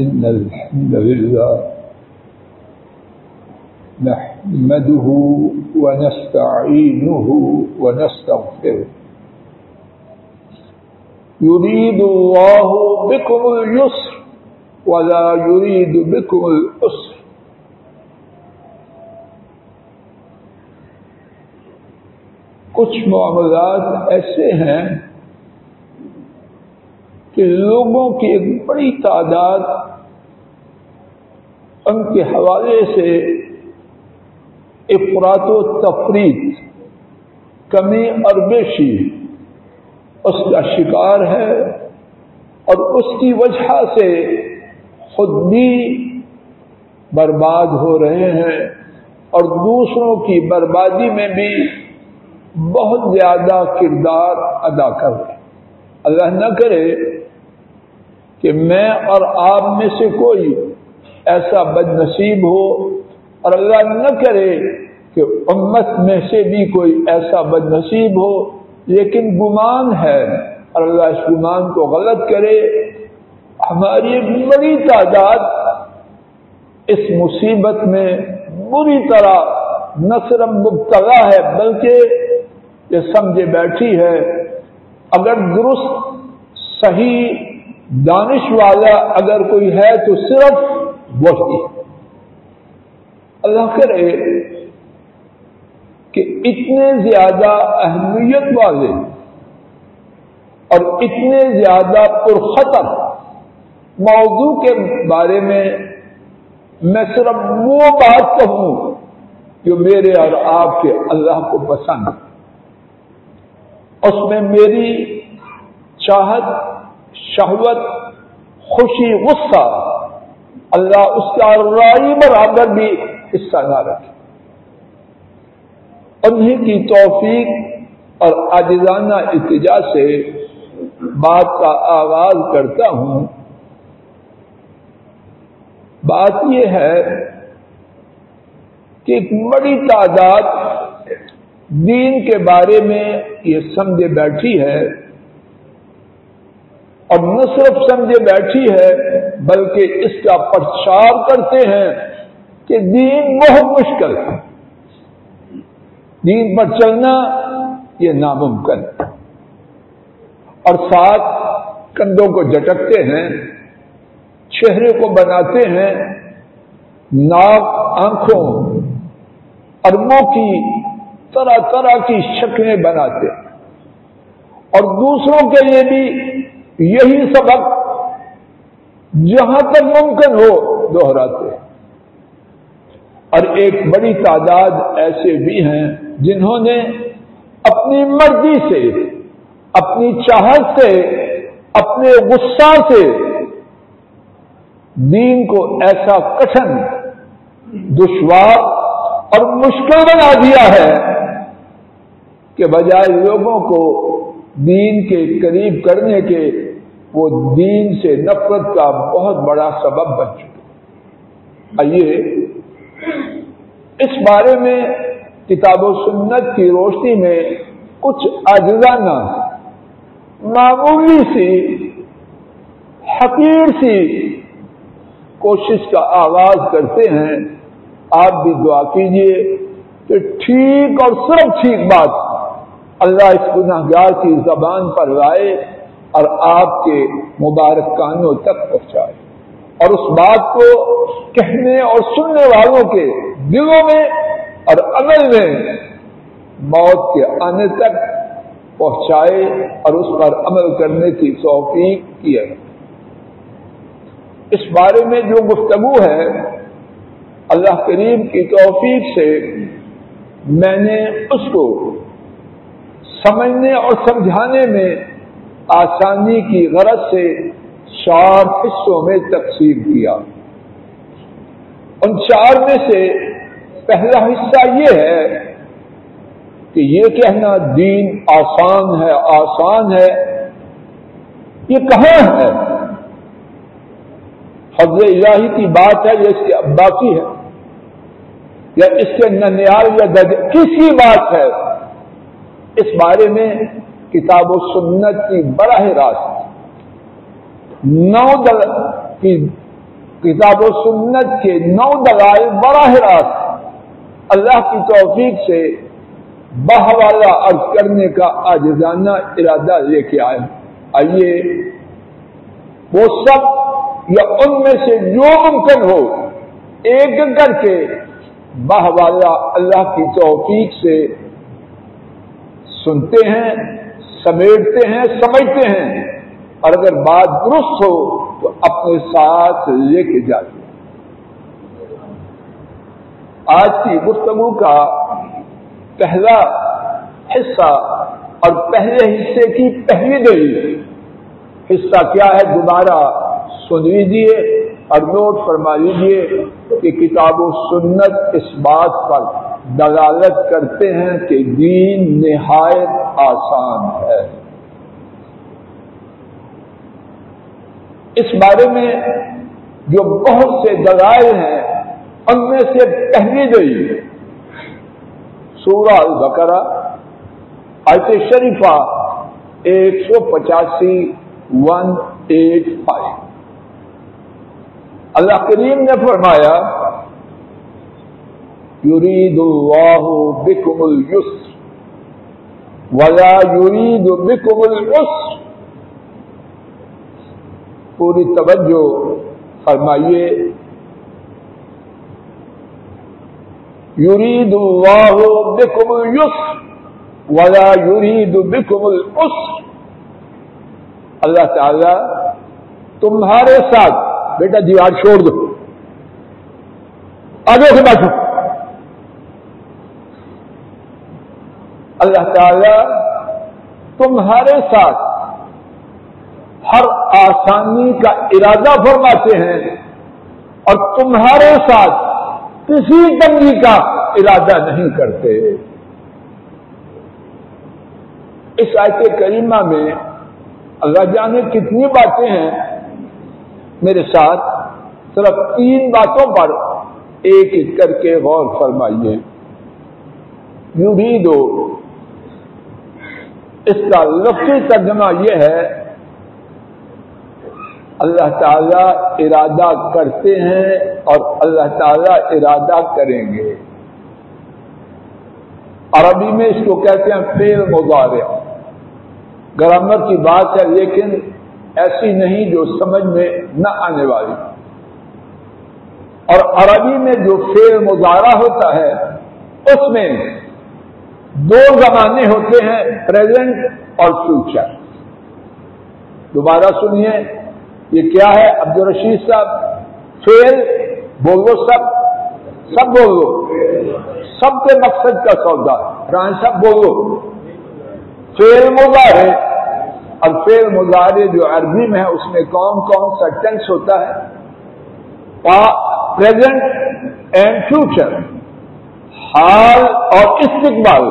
إن الحمد لله نحمده ونستعينه ونستغفره. يريد الله بكم اليسر ولا يريد بكم الأسر کچھ معاملات ایسے ہیں کہ لوگوں کی ایک بڑی تعداد ان کے حوالے سے افراد و تفریح کمی اور بیشی اس کا شکار ہے اور اس کی وجہ سے خود بھی برباد ہو رہے ہیں اور دوسروں کی بربادی میں بھی بہت زیادہ کردار ادا کر رہے اللہ نہ کرے کہ میں اور آپ میں سے کوئی ایسا بد نصیب ہو اور اللہ نہ کرے کہ امت میں سے بھی کوئی ایسا بد نصیب ہو، لیکن گمان ہے اور اللہ اس گمان کو غلط کرے۔ ہماری ایک بڑی تعداد اس مصیبت میں بری طرح نہ صرف مبتلا ہے، بلکہ یہ سمجھے بیٹھی ہے، اگر درست صحیح دانش والا اگر کوئی ہے تو صرف وہی اللہ کرے کہ اتنے زیادہ اہمیت والے اور اتنے زیادہ پرخطر موضوع کے بارے میں میں صرف وہ بات کہوں جو میرے اور آپ کے اللہ کو پسند اس میں میری چاہت شہوت، خوشی، غصہ، اللہ اس کا رائی برابر بھی حصہ نہ رکھے۔ انہیں کی توفیق اور آجزانہ اتجا سے بات کا آغاز کرتا ہوں۔ بات یہ ہے کہ ایک بڑی تعداد دین کے بارے میں یہ سمجھے بیٹھی ہے۔ اور نہ صرف سمجھے بیٹھی ہے، بلکہ اس کا پرچار کرتے ہیں کہ دین بہت مشکل ہے۔ دین پر چلنا یہ ناممکن ہے۔ اور ساتھ کندھوں کو جٹکتے ہیں، چہرے کو بناتے ہیں، ناک، آنکھوں اور منہ کی طرح طرح کی شکلیں بناتے ہیں۔ اور دوسروں کے لیے بھی یہی سبق جہاں تک ممکن ہو دوہراتے ہیں۔ اور ایک بڑی تعداد ایسے بھی ہیں جنہوں نے اپنی مرضی سے، اپنی چاہت سے، اپنے غصہ سے دین کو ایسا کٹن دشوار اور مشکل بنا دیا ہے کہ بجائے لوگوں کو دین کے قریب کرنے کے وہ دین سے نفرت کا بہت بڑا سبب بن چکے آئیے، اس بارے میں کتاب و سنت کی روشنی میں کچھ اجزانہ، معمولی سی، حقیر سی کوشش کا آغاز کرتے ہیں۔ آپ بھی دعا کیجیے کہ ٹھیک اور صرف ٹھیک بات اللہ اس گناہ گار کی زبان پر لائے۔ اور آپ کے مبارک کانوں تک پہنچائے۔ اور اس بات کو کہنے اور سننے والوں کے دلوں میں اور عمل میں موت کے آنے تک پہنچائے اور اس پر عمل کرنے کی توفیق کیا اس بارے میں جو گفتگو ہے، اللہ کریم کی توفیق سے میں نے اس کو سمجھنے اور سمجھانے میں آسانی کی غرض سے چار حصوں میں تقسیم کیا۔ ان چار میں سے پہلا حصہ یہ ہے کہ یہ کہنا دین آسان ہے آسان ہے۔ یہ کہاں ہے؟ حضر الہی کی بات ہے یا اس کے ابا کی ہے؟ یا اس کے ننیال یا درج کسی بات ہے؟ اس بارے میں کتاب و سنت کی براہ راست نو دل کی کتاب و سنت کے نو دلائل براہ راست اللہ کی توفیق سے بہوالا عرض کرنے کا آجزانہ ارادہ لے کے آئے آئیے، وہ سب یا ان میں سے جو ممکن ہو، ایک کر کے بہوالا اللہ کی توفیق سے سنتے ہیں۔ سمیٹتے ہیں، سمجھتے ہیں۔ اور اگر بات درست ہو تو اپنے ساتھ لے کے جاتے ہیں۔ آج کی گفتگو کا پہلا حصہ اور پہلے حصے کی پہلی دلیل حصہ کیا ہے دوبارہ سن لیجیے اور نوٹ فرما لیجیے کہ کتاب و سنت اس بات پر دلالت کرتے ہیں کہ دین نہایت آسان ہے۔ اس بارے میں جو بہت سے دلائل ہیں، ان میں سے پہلی دلیل سورہ البقرہ، آیت شریفہ ایک سو پچاسی ون ایٹ فائیو اللہ کریم نے فرمایا یرید اللہ بکم السر ولا یرید بکم السر پوری توجہ فرمائیے۔ یرید اللہ بکم السر ولا یرید بکم السر اللہ تعالی تمہارے ساتھ بیٹا جی آج چھوڑ دو۔ آگے سے بیٹھو اللہ تعالی تمہارے ساتھ ہر آسانی کا ارادہ فرماتے ہیں اور تمہارے ساتھ کسی تنگی کا ارادہ نہیں کرتے۔ اس آیت کریمہ میں اللہ جانے کتنی باتیں ہیں۔ میرے ساتھ صرف تین باتوں پر ایک ایک کر کے غور فرمائیے۔ یوں بھی دو۔ اس کا لفظی ترجمہ یہ ہے، اللہ تعالیٰ ارادہ کرتے ہیں اور اللہ تعالیٰ ارادہ کریں گے۔ عربی میں اس کو کہتے ہیں فیل مظاہرے گرامر کی بات ہے، لیکن ایسی نہیں جو سمجھ میں نہ آنے والی۔ اور عربی میں جو فیل مظاہرہ ہوتا ہے، اس میں دو زمانے ہوتے ہیں پریزنٹ اور فیوچر دوبارہ سنیے، یہ کیا ہے؟ عبد الرشید صاحب فیل بولو سب سب بولو سب کے مقصد کا سودا رائن سب بولو فیل مظاہرے اور فیل مظاہرے جو عربی میں ہے، اس میں کون کون سا ٹینس ہوتا ہے؟ پریزنٹ اینڈ فیوچر حال اور استقبال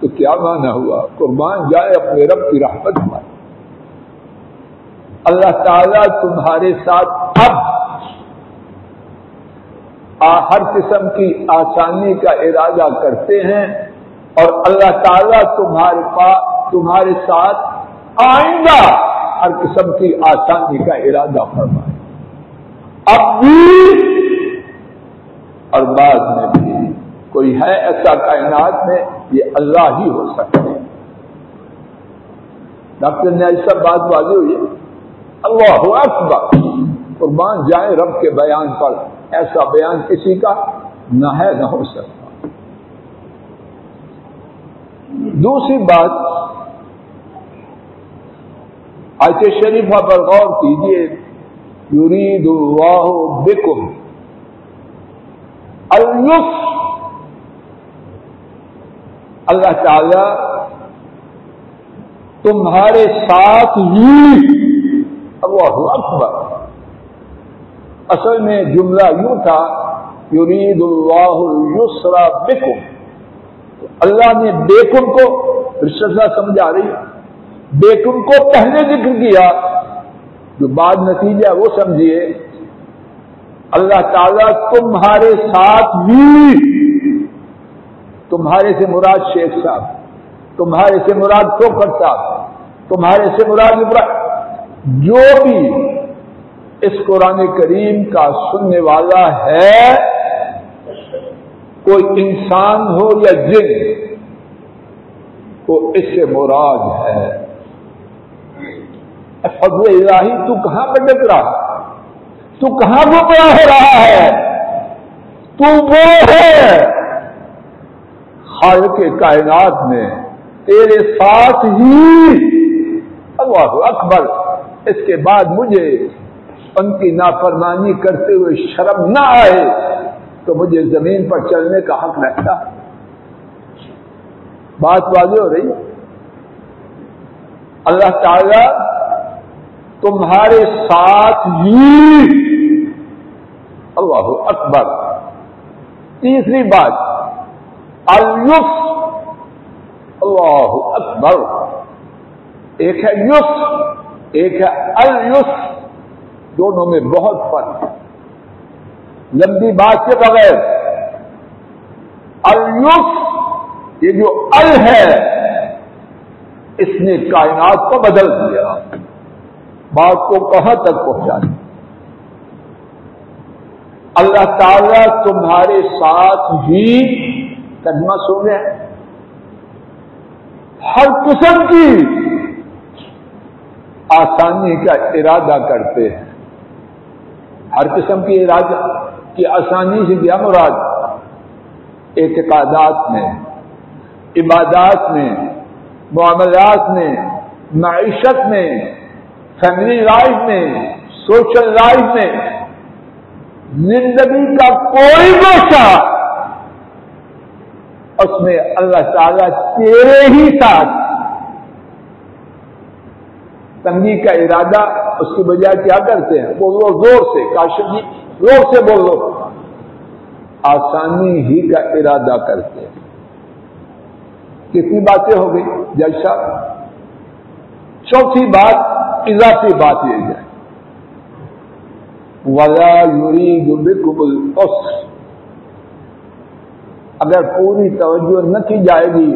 تو کیا مانا ہوا؟ قربان جائے اپنے رب کی رحمت ہماری اللہ تعالیٰ تمہارے ساتھ اب ہر قسم کی آسانی کا ارادہ کرتے ہیں اور اللہ تعالیٰ تمہارے پاس تمہارے ساتھ آئندہ ہر قسم کی آسانی کا ارادہ فرمائے۔ اب بھی اور بعد میں بھی۔ کوئی ہے ایسا کائنات میں یہ اللہ ہی ہو سکتے ہیں؟ ڈاکٹر نے ایسا بات واضح ہوئی اللہ اکبر۔ قربان جائیں رب کے بیان پر۔ ایسا بیان کسی کا نہ ہے، نہ ہو سکتا۔ دوسری بات آج شریفہ پر غور کیجیے یرید اللہ بکم۔ الف اللہ تعالی تمہارے ساتھ ہی اللہ اکبر۔ اصل میں جملہ یوں تھا، یرید اللہ السرا بکم اللہ نے بیکم کو رشتہ سمجھا رہی بیکم کو پہلے ذکر کیا، جو بعد نتیجہ وہ سمجھیے، اللہ تعالیٰ تمہارے ساتھ بھی تمہارے سے مراد شیخ صاحب، تمہارے سے مراد کوکر صاحب، تمہارے سے مراد ابراہیم جو بھی اس قرآن کریم کا سننے والا ہے، کوئی انسان ہو یا جن کو اس سے مراد ہے۔ فضل الہی، تو کہاں پہ ڈک رہا؟ تو کہاں گمراہ ہو رہا ہے؟ تو وہ ہے خالق کے کائنات میں تیرے ساتھ ہی۔ اللہ اکبر۔ اس کے بعد مجھے ان کی نافرمانی کرتے ہوئے شرم نہ آئے تو مجھے زمین پر چلنے کا حق رہتا۔ بات واضح ہو رہی؟ اللہ تعالی تمہارے ساتھ ہی۔ اللہ اکبر۔ تیسری بات۔ الف اللہ اکبر ایک ہے یوس ایک ہے الف دونوں میں بہت فرق لمبی بات کے بغیر۔ الف یہ جو ال ہے، اس نے کائنات کو بدل دیا۔ بات کو کہاں تک پہنچا دیا اللہ تعالیٰ تمہارے ساتھ ہی کدمہ سن رہے ہیں۔ ہر قسم کی آسانی کا ارادہ کرتے ہیں۔ ہر قسم کی ارادہ کی آسانی سے کیا مراد اعتقادات میں، عبادات میں، معاملات میں، معیشت میں فیملی لائف میں سوشل لائف میں، زندگی کا کوئی گوشہ اس میں اللہ تعالیٰ تیرے ہی ساتھ۔ تنگی کا ارادہ اس کی بجائے کیا کرتے ہیں؟ بولو زور سے کاشف جی زور سے بولو آسانی ہی کا ارادہ کرتے ہیں۔ کتنی باتیں ہو گئی، جج صاحب؟ چوتھی بات، اضافی بات یہ ہے۔ ولا یوری بکم الاسر اگر پوری توجہ نہ کی جائے گی،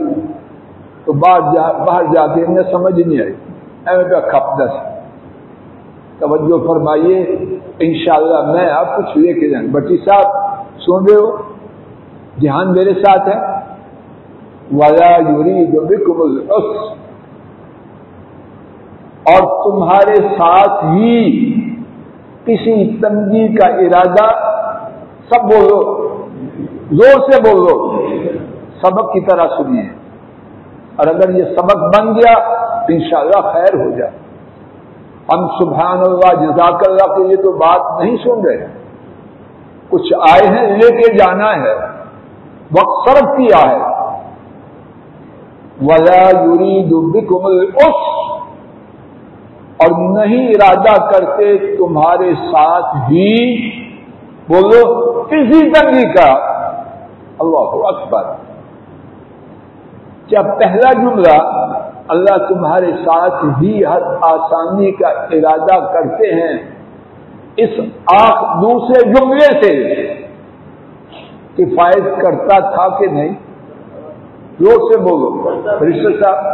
تو باہر جا کے انہیں سمجھ نہیں آئی۔ ایم پہ کھپ دس۔ توجہ فرمائیے، انشاءاللہ میں آپ کچھ لے کے جائیں۔ بٹی صاحب، سن رہے ہو؟ دھیان میرے ساتھ ہے ولا یوری جو بکم الاسر اور تمہارے ساتھ ہی کسی تنگی کا ارادہ سب بولو۔ زور سے بولو سبق کی طرح سنیے۔ اور اگر یہ سبق بن گیا تو انشاءاللہ خیر ہو جائے۔ ہم سبحان اللہ جزاک اللہ کے لیے تو بات نہیں سن رہے۔ کچھ آئے ہیں، لے کے جانا ہے۔ وقت صرف کیا ہے۔ ولا یوری دبکمل اس اور نہیں ارادہ کرتے تمہارے ساتھ ہی۔ بولو کسی تنگی کا۔ اللہ اکبر۔ کیا پہلا جملہ اللہ تمہارے ساتھ ہی ہر آسانی کا ارادہ کرتے ہیں اس آخ دوسرے جملے سے؟ کفایت کرتا تھا کہ نہیں؟ لوگ سے بولو۔ رشتے صاحب،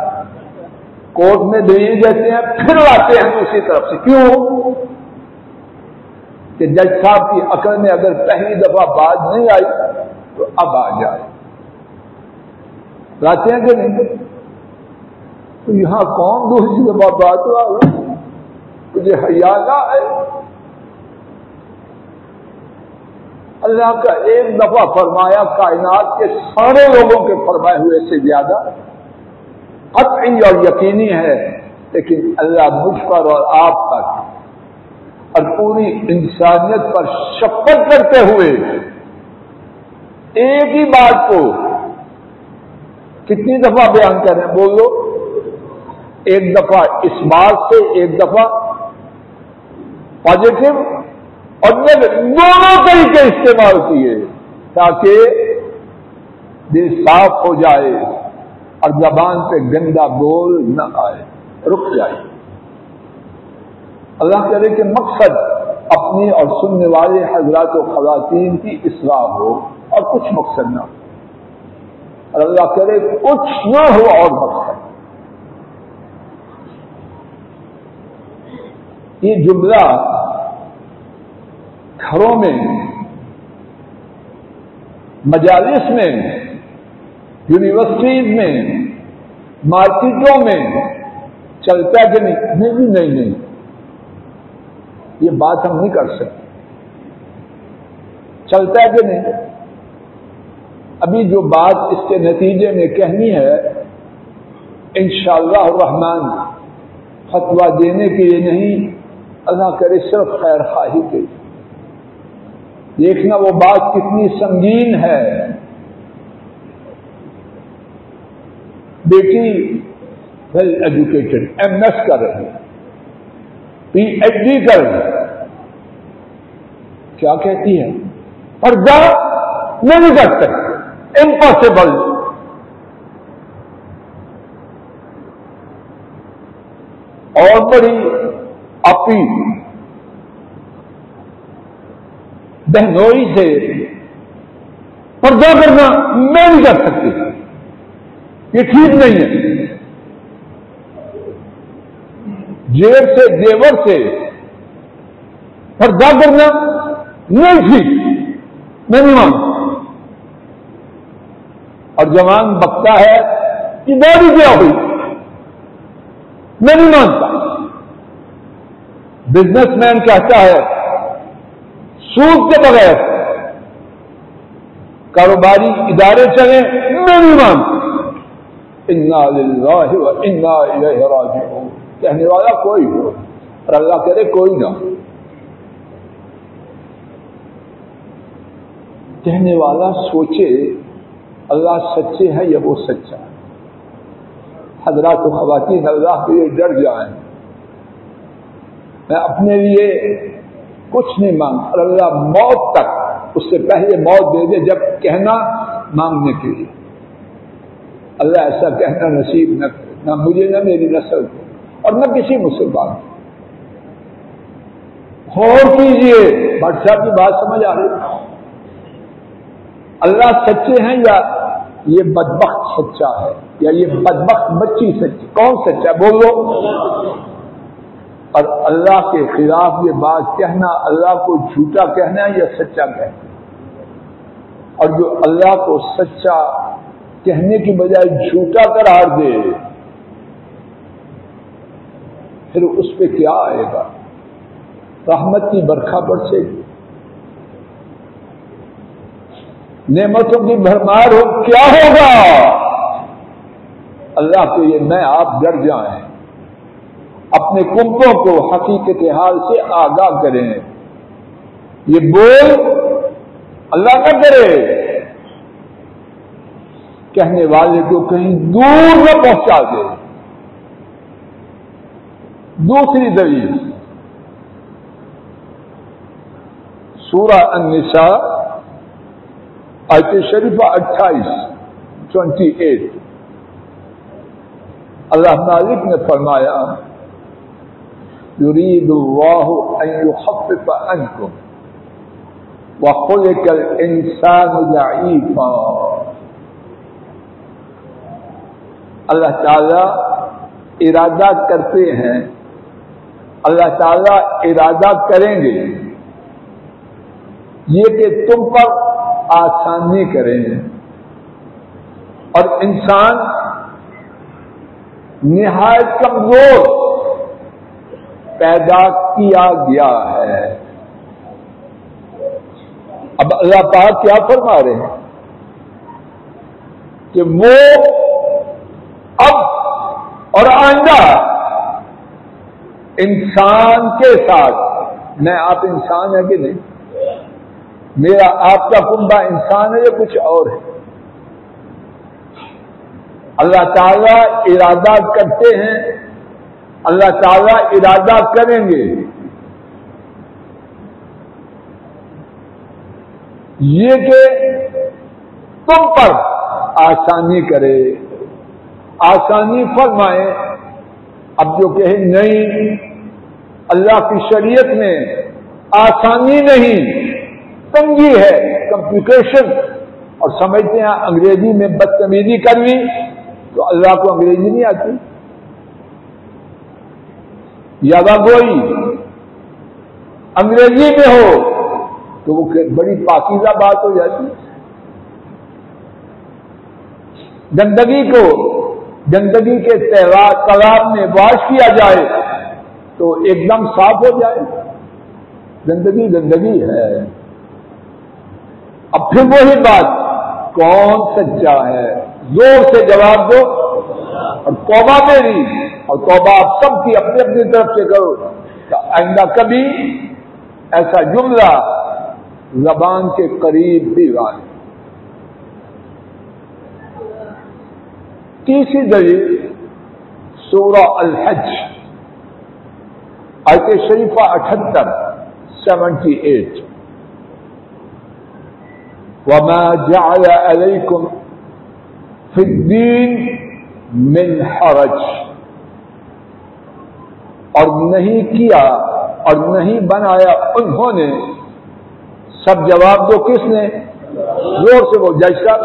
کورٹ میں دلیل دیتے ہیں، پھر لاتے ہیں دوسری طرف سے۔ کیوں؟ کہ جج صاحب کی عقل میں اگر پہلی دفعہ بات نہیں آئی تو اب آ جائے۔ لاتے ہیں کہ نہیں؟ تو یہاں کون دوسری دفعہ بات ہوا؟ مجھے حیا نہ ہے۔ اللہ کا ایک دفعہ فرمایا، کائنات کے سارے لوگوں کے فرمائے ہوئے سے زیادہ قطعی اور یقینی ہے، لیکن اللہ مجھ پر اور آپ تک اور پوری انسانیت پر شپت کرتے ہوئے ایک ہی بات کو کتنی دفعہ بیان کریں بولو ایک دفعہ اس بات سے، ایک دفعہ پازیٹو اور دونوں طریقے استعمال کیے تاکہ دل صاف ہو جائے اور زبان پہ گندا بول نہ آئے، رک جائے۔ اللہ کرے کہ مقصد اپنی اور سننے والے حضرات و خواتین کی اصلاح ہو اور کچھ مقصد نہ ہو۔ اور اللہ کرے کچھ نہ ہو اور مقصد۔ یہ جملہ گھروں میں، مجالس میں، یونیورسٹیز میں، مارکیٹوں میں چلتا کہ نہیں نہیں نہیں۔ یہ بات ہم نہیں کر سکتے۔ چلتا ہے کہ نہیں؟ ابھی جو بات اس کے نتیجے میں کہنی ہے، انشاءاللہ الرحمن فتوا دینے کے لیے نہیں، اللہ کرے صرف خیر خواہی کے دیکھنا وہ بات کتنی سنگین ہے۔ بیٹی ویل ایجوکیٹڈ ایم ایس کر رہی پی ایچ ڈی کر کیا کہتی ہے؟ پردہ نہیں کرتے امپاسبل اور بڑی اپی بہنوئی سے پردہ کرنا میں نہیں کر سکتی۔ یہ ٹھیک نہیں ہے۔ جیب سے دیور سے پردہ کرنا نہیں ٹھیک میں نہیں مانتا اور جوان بکتا ہے کہ باڈی کیا ہوئی؟ میں نہیں مانتا۔ بزنس مین کہتا ہے، سود کے بغیر کاروباری ادارے چلیں میں نہیں مانتا۔ للہ و انا الیہ راجعون۔ کہنے والا کوئی ہو۔ اور اللہ کرے کوئی نہ کہنے والا سوچے اللہ سچے ہے یا وہ سچا ہے۔ حضرات و خواتین اللہ کے لیے ڈر جائیں میں اپنے لیے کچھ نہیں مانگ، اور اللہ موت تک، اس سے پہلے موت دے دے جب کہنا مانگنے کے لیے۔ اللہ ایسا کہنا نصیب نہ کرے، نہ مجھے، نہ میری نسل کو۔ اور نہ کسی مسلمان غور کیجیے بٹ صاحب کی بات سمجھ آ رہی اللہ سچے ہیں یا یہ بدبخت سچا ہے؟ یا یہ بدبخت بچی سچی؟ کون سچا؟ بولو۔ اور اللہ کے خلاف یہ بات کہنا، اللہ کو جھوٹا کہنا یا سچا کہنا؟ اور جو اللہ کو سچا کہنے کی بجائے جھوٹا قرار دے پھر اس پہ کیا آئے گا؟ رحمت کی برکھا برسے گی۔ نعمتوں کی بھرمار ہو، کیا ہوگا؟ اللہ کے یہ میں آپ ڈر جائیں۔ اپنے کنبوں کو حقیقت حال سے آگاہ کریں۔ یہ بول اللہ نہ کرے۔ کہنے والے کو کہیں دور نہ پہنچا دے۔ دوسری دلیل۔ سورہ النساء، آیت شریفہ اٹھائیس ٹوینٹی ایٹ اللہ مالک نے فرمایا، یرید اللہ ان يخفف عنکم وخلق الانسان ضعیفا۔ اللہ تعالی ارادہ کرتے ہیں اللہ تعالی ارادہ کریں گے یہ کہ تم پر آسانی کریں اور انسان نہایت کمزور پیدا کیا گیا ہے۔ اب اللہ پاک کیا فرما رہے ہیں؟ کہ وہ اب اور آئندہ انسان کے ساتھ۔ میں آپ انسان ہے کہ نہیں؟ میرا آپ کا کنبا انسان ہے یا کچھ اور ہے؟ اللہ تعالیٰ ارادہ کرتے ہیں۔ اللہ تعالیٰ ارادہ کریں گے۔ یہ کہ تم پر آسانی کرے۔ آسانی فرمائے۔ اب جو کہ نہیں، اللہ کی شریعت میں آسانی نہیں، تنگی ہے کمپلیکیشن اور سمجھتے ہیں انگریزی میں بدتمیزی کر لی تو اللہ کو انگریزی نہیں آتی۔ یادا گوئی، انگریزی میں ہو تو وہ بڑی پاکیزہ بات ہو جاتی۔ گندگی کو گندگی کے تہوار تالاب میں واش کیا جائے تو ایک دم صاف ہو جائے۔ گندگی گندگی ہے۔ اب پھر وہی بات، کون سچا ہے؟ زور سے جواب دو۔ اور توبہ میری اور توبہ آپ سب کی اپنی اپنی طرف سے کرو۔ آئندہ کبھی ایسا جملہ زبان کے قریب بھی آئے تیسری دلیل سورہ الحج، آیت شریفہ اٹھہتر سیونٹی ایٹ وما جعل عليكم في الدين من حرج۔ اور نہیں کیا اور نہیں بنایا انہوں نے، سب جواب دو کس نے؟ زور سے وہ جج صاحب،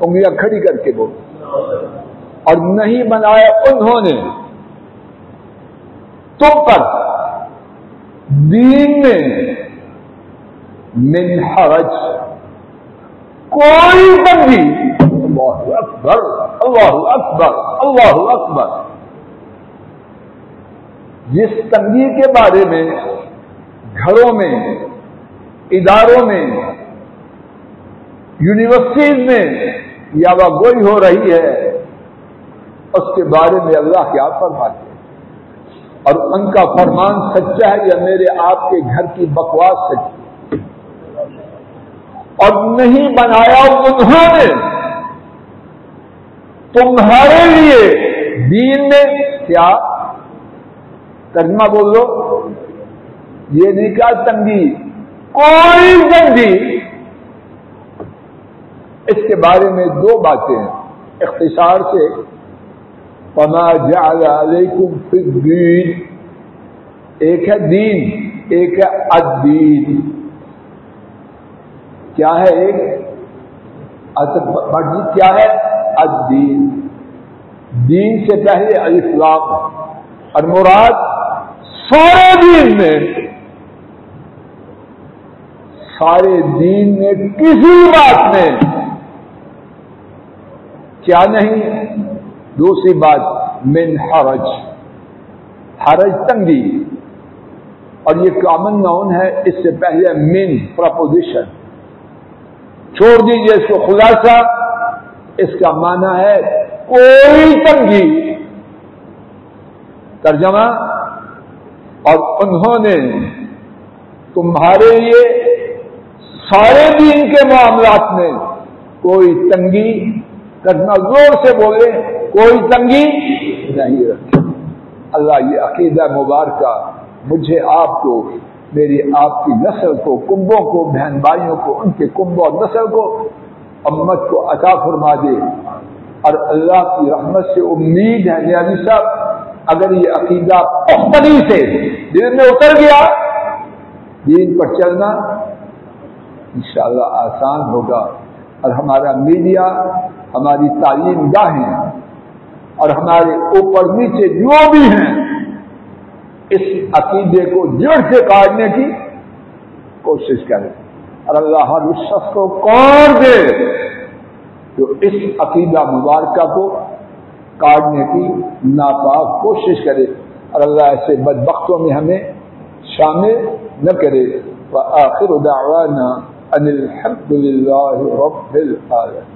انگلیاں کھڑی کر کے بول۔ اور نہیں بنایا انہوں نے، تم پر۔ دین میں من حرج کوئی بندی۔ اللہ اکبر اللہ اکبر اللہ اکبر۔ جس تنگی کے بارے میں، گھروں میں، اداروں میں، یونیورسٹیز میں یا وہ گوئی ہو رہی ہے اس کے بارے میں اللہ کیا فرماتے اور ان کا فرمان سچا ہے یا میرے آپ کے گھر کی بکواس سچی؟ اور نہیں بنایا انہوں نے، تمہارے لیے دین میں کیا؟ ترجمہ بول لو یہ نہیں کیا تنگی، کوئی تنگی۔ اس کے بارے میں دو باتیں اختصار سے پما جعل علیکم فی الدین۔ ایک ہے دین، ایک ہے الدین۔ کیا ہے ایک؟ اچھا، جی کیا ہے؟ الدین۔ دین سے پہلے الاسلام اور مراد سارے دین میں، سارے دین میں کسی بات میں۔ کیا نہیں؟ دوسری بات، من حرج. حرج تنگی. اور یہ کامن ناؤن ہے، اس سے پہلے من پرپوزیشن چھوڑ دیجیے اس کو خلاصہ، اس کا معنی ہے کوئی تنگی. ترجمہ، اور انہوں نے تمہارے لیے سارے دین کے معاملات میں کوئی تنگی کرنا زور سے بولے کوئی تنگی نہیں رکھے اللہ یہ عقیدہ مبارکہ مجھے آپ کو، میری آپ کی نسل کو، کنبوں کو، بہن بھائیوں کو، ان کے کنبوں اور نسل کو، امت کو عطا فرما دے۔ اور اللہ کی رحمت سے امید ہے نیازی صاحب، اگر یہ عقیدہ پختگی سے دل میں اتر گیا، دین پر چلنا انشاءاللہ آسان ہوگا۔ اور ہمارا میڈیا، ہماری تعلیم گاہیں اور ہمارے اوپر نیچے جو بھی ہیں، اس عقیدے کو جڑ سے کاٹنے کی کوشش کریں۔ اور اللہ ہر اس شخص کو کون دے جو اس عقیدہ مبارکہ کو کاٹنے کی ناپاک کوشش کرے۔ اور اللہ ایسے بدبختوں میں ہمیں شامل نہ کرے۔ آخر دعوانا ان الحمد لله رب العالمين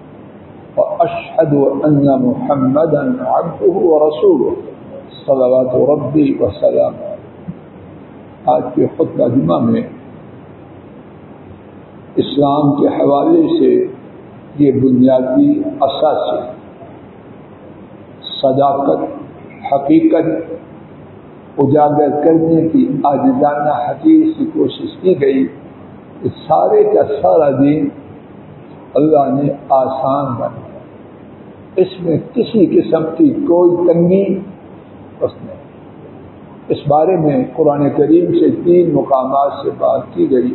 وأشهد أن محمدا عبده ورسوله. صلوات ربي وسلام آج کے خطبہ جمعہ میں اسلام کے حوالے سے یہ بنیادی اثاثے، صداقت، حقیقت اجاگر کرنے کی آجزانہ حقیق کی کوشش کی گئی اس سارے کا سارا دین اللہ نے آسان بنایا اس میں کسی قسم کی کوئی تنگی اس نے اس بارے میں قرآن کریم سے تین مقامات سے بات کی گئی۔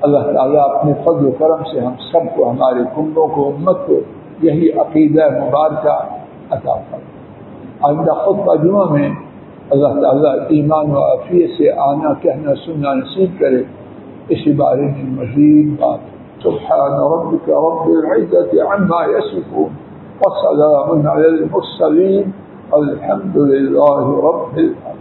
اللہ تعالیٰ اپنے فضل و کرم سے ہم سب کو، ہمارے کنبوں کو، امت کو یہی عقیدہ مبارکہ عطا کر آئندہ خود جمعہ میں اللہ تعالیٰ ایمان و عافیت سے آنا، کہنا، سننا نصیب کرے۔ اسی بارے میں مزید بات۔ سبحان ربك رب العزة عما يصفون وسلام على المرسلين الحمد لله رب العالمين.